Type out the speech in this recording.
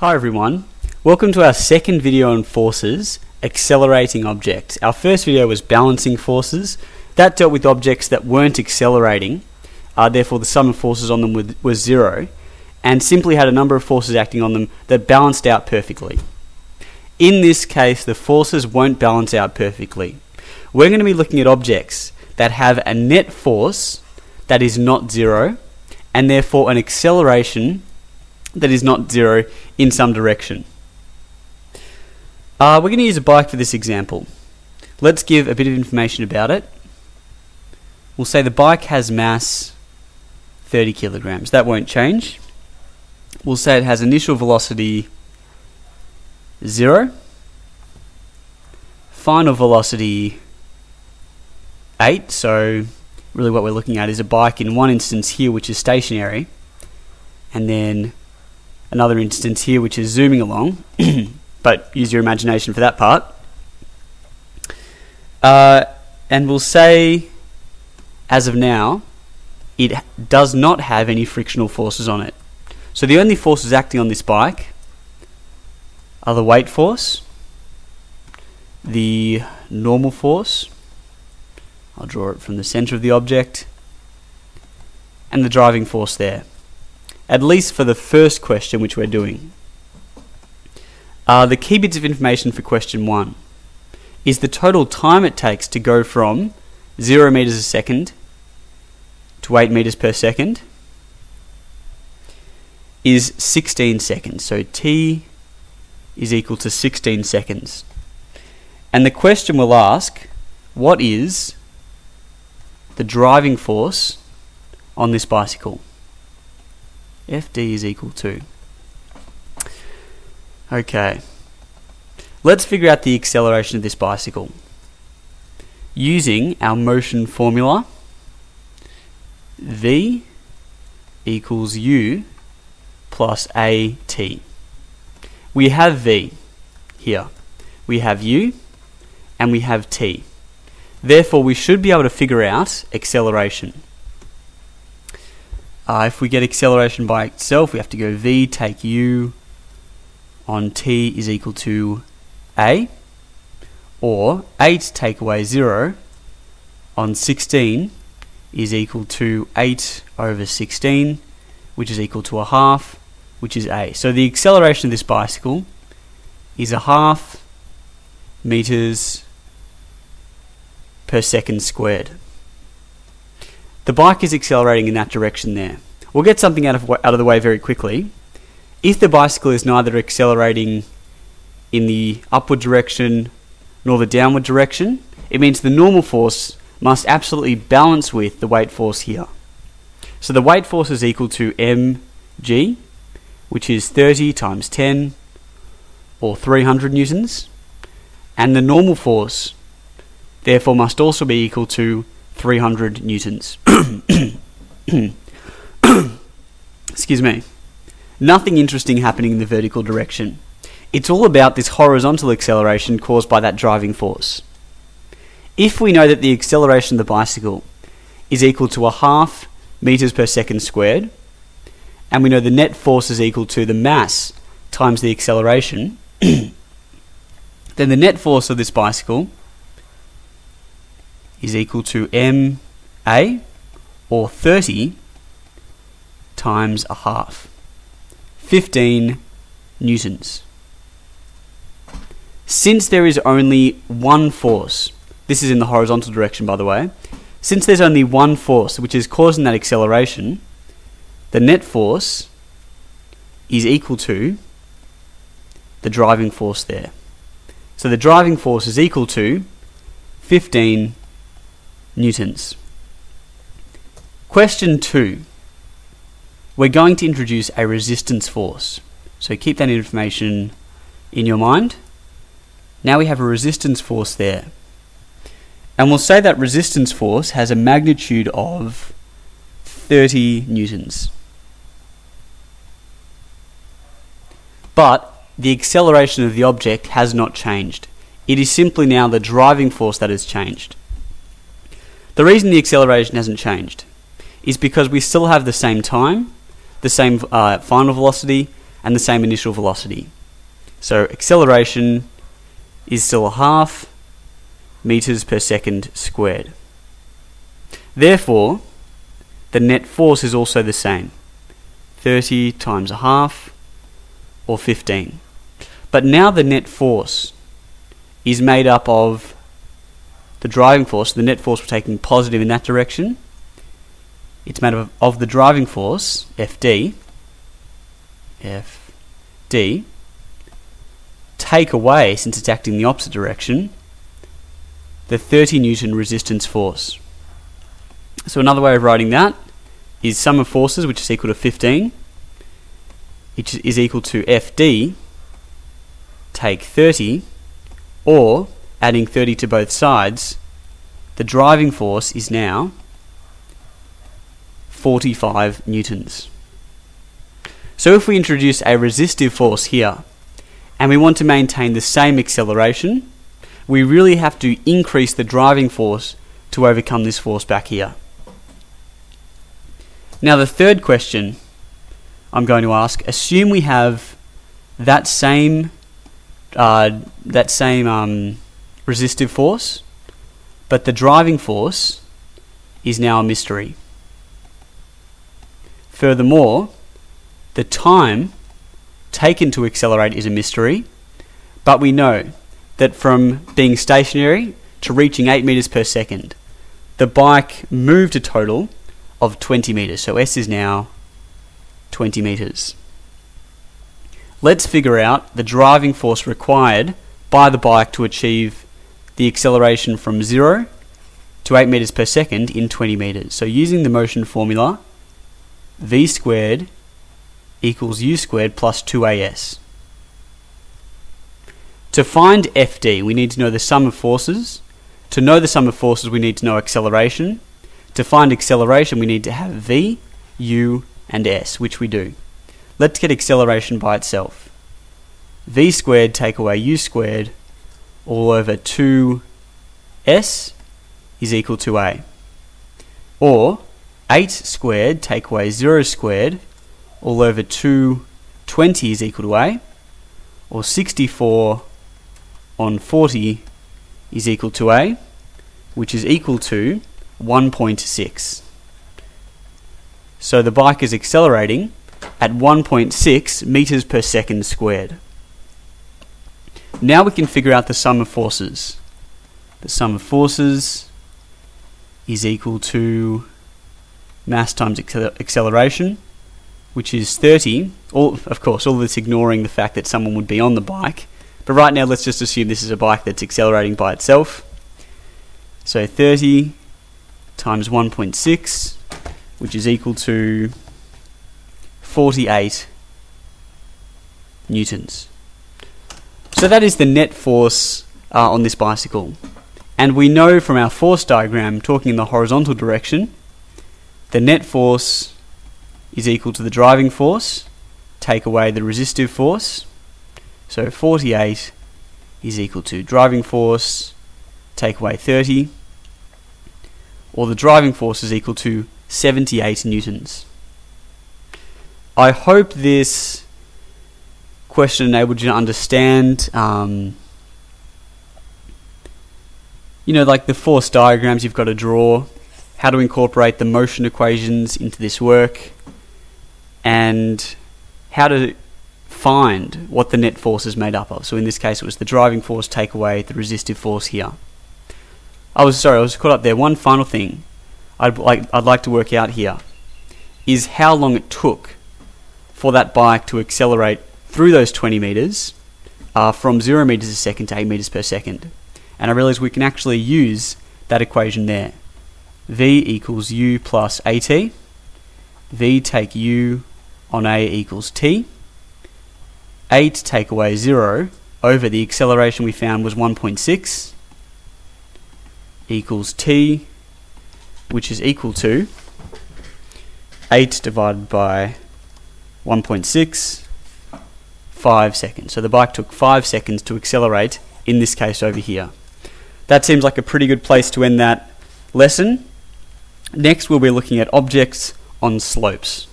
Hi everyone, welcome to our second video on forces, accelerating objects. Our first video was balancing forces, that dealt with objects that weren't accelerating, uh, therefore the sum of forces on them was zero, and simply had a number of forces acting on them that balanced out perfectly. In this case, the forces won't balance out perfectly. We're going to be looking at objects that have a net force that is not zero, and therefore an acceleration that is not zero in some direction. Uh, we're going to use a bike for this example. Let's give a bit of information about it. We'll say the bike has mass 30 kilograms. That won't change. We'll say it has initial velocity 0, final velocity 8. So, really, what we're looking at is a bike in one instance here, which is stationary, and then another instance here which is zooming along, but use your imagination for that part. Uh, and we'll say, as of now, it does not have any frictional forces on it. So the only forces acting on this bike are the weight force, the normal force, I'll draw it from the center of the object, and the driving force there at least for the first question which we're doing. Uh, the key bits of information for question one is the total time it takes to go from 0 meters a second to 8 meters per second is 16 seconds. So t is equal to 16 seconds. And the question will ask, what is the driving force on this bicycle? Fd is equal to. Okay. Let's figure out the acceleration of this bicycle. Using our motion formula, V equals U plus AT. We have V here. We have U and we have T. Therefore, we should be able to figure out acceleration. Uh, if we get acceleration by itself, we have to go v take u on t is equal to a, or 8 take away 0 on 16 is equal to 8 over 16, which is equal to a half, which is a. So the acceleration of this bicycle is a half meters per second squared. The bike is accelerating in that direction there. We'll get something out of, out of the way very quickly. If the bicycle is neither accelerating in the upward direction nor the downward direction, it means the normal force must absolutely balance with the weight force here. So the weight force is equal to mg, which is 30 times 10, or 300 newtons, and the normal force therefore must also be equal to 300 newtons. Excuse me. Nothing interesting happening in the vertical direction. It's all about this horizontal acceleration caused by that driving force. If we know that the acceleration of the bicycle is equal to a half meters per second squared, and we know the net force is equal to the mass times the acceleration, then the net force of this bicycle is equal to ma, or 30 times a half. 15 newtons. Since there is only one force, this is in the horizontal direction by the way, since there's only one force which is causing that acceleration, the net force is equal to the driving force there. So the driving force is equal to 15 newtons. Question 2. We're going to introduce a resistance force. So keep that information in your mind. Now we have a resistance force there. And we'll say that resistance force has a magnitude of 30 newtons. But the acceleration of the object has not changed. It is simply now the driving force that has changed. The reason the acceleration hasn't changed is because we still have the same time, the same uh, final velocity, and the same initial velocity. So acceleration is still a half meters per second squared. Therefore, the net force is also the same 30 times a half or 15. But now the net force is made up of the driving force, the net force we're taking positive in that direction. It's made up of, of the driving force, Fd, Fd, take away, since it's acting the opposite direction, the 30 Newton resistance force. So another way of writing that is sum of forces, which is equal to 15, which is equal to Fd, take 30, or adding 30 to both sides, the driving force is now 45 newtons. So if we introduce a resistive force here, and we want to maintain the same acceleration, we really have to increase the driving force to overcome this force back here. Now the third question I'm going to ask, assume we have that same uh, that same um, resistive force, but the driving force is now a mystery. Furthermore, the time taken to accelerate is a mystery, but we know that from being stationary to reaching 8 meters per second, the bike moved a total of 20 meters. So S is now 20 meters. Let's figure out the driving force required by the bike to achieve the acceleration from 0 to 8 meters per second in 20 meters. So using the motion formula, v squared equals u squared plus 2as. To find FD, we need to know the sum of forces. To know the sum of forces, we need to know acceleration. To find acceleration, we need to have v, u, and s, which we do. Let's get acceleration by itself. v squared take away u squared all over 2s is equal to a. Or 8 squared take away 0 squared all over 220 is equal to a. Or 64 on 40 is equal to a, which is equal to 1.6. So the bike is accelerating at 1.6 meters per second squared. Now we can figure out the sum of forces. The sum of forces is equal to mass times acceleration, which is 30. All, of course, all this ignoring the fact that someone would be on the bike. But right now, let's just assume this is a bike that's accelerating by itself. So 30 times 1.6, which is equal to 48 newtons. So that is the net force uh, on this bicycle. And we know from our force diagram, talking in the horizontal direction, the net force is equal to the driving force, take away the resistive force. So 48 is equal to driving force, take away 30, or the driving force is equal to 78 newtons. I hope this question enabled you to understand, um, you know, like the force diagrams you've got to draw, how to incorporate the motion equations into this work, and how to find what the net force is made up of. So in this case, it was the driving force take away the resistive force here. I was sorry, I was caught up there. One final thing I'd like I'd like to work out here is how long it took for that bike to accelerate through those 20 meters uh, from 0 meters a second to 8 meters per second. And I realized we can actually use that equation there. V equals U plus AT. V take U on A equals T. 8 take away 0 over the acceleration we found was 1.6 equals T, which is equal to 8 divided by 1.6 5 seconds. So the bike took 5 seconds to accelerate, in this case over here. That seems like a pretty good place to end that lesson. Next, we'll be looking at objects on slopes.